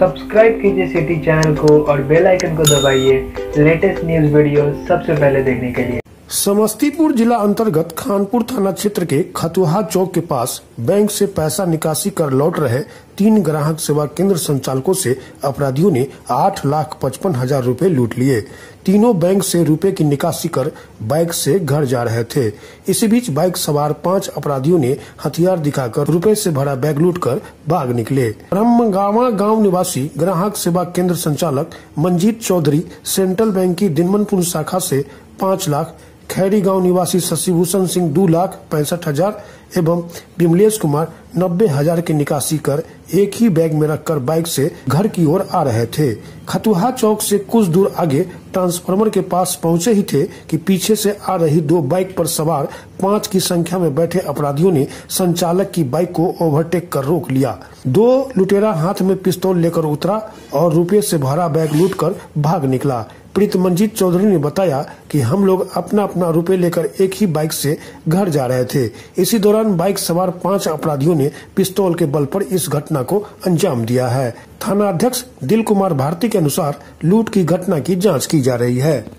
Subscribe कीजिए city channel को और बेल आइकन को दबाइए लेटेस्ट न्यूज़ वीडियो सबसे पहले देखने के लिए। समस्तीपुर जिला अंतर्गत खानपुर थाना क्षेत्र के खतुहा चौक के पास बैंक से पैसा निकासी कर लौट रहे तीन ग्राहक सेवा केंद्र संचालकों से अपराधियों ने आठ लाख पचपन हज़ार रूपए लूट लिए। तीनों बैंक से रुपए की निकासी कर बाइक से घर जा रहे थे। इसी बीच बाइक सवार पाँच अपराधियों ने हथियार दिखाकर रुपए से भरा बैग लूट कर भाग निकले। ब्रह्मगावा गाँव निवासी ग्राहक सेवा केंद्र संचालक मंजीत चौधरी सेंट्रल बैंक की दिनमनपुर शाखा से पाँच लाख खैरी गाँव निवासी शशिभूषण सिंह दो लाख पैंसठ हज़ार एवं विमलेश कुमार नब्बे हज़ार की निकासी कर एक ही बैग में रखकर बाइक से घर की ओर आ रहे थे। खतुहा चौक से कुछ दूर आगे ट्रांसफार्मर के पास पहुँचे ही थे कि पीछे से आ रही दो बाइक पर सवार पाँच की संख्या में बैठे अपराधियों ने संचालक की बाइक को ओवरटेक कर रोक लिया। दो लुटेरा हाथ में पिस्तौल लेकर उतरा और रुपये से भरा बैग लूट कर भाग निकला। प्रीत मंजीत चौधरी ने बताया कि हम लोग अपना अपना रुपए लेकर एक ही बाइक से घर जा रहे थे। इसी दौरान बाइक सवार पाँच अपराधियों ने पिस्तौल के बल पर इस घटना को अंजाम दिया है। थाना अध्यक्ष दिल कुमार भारती के अनुसार लूट की घटना की जाँच की जा रही है।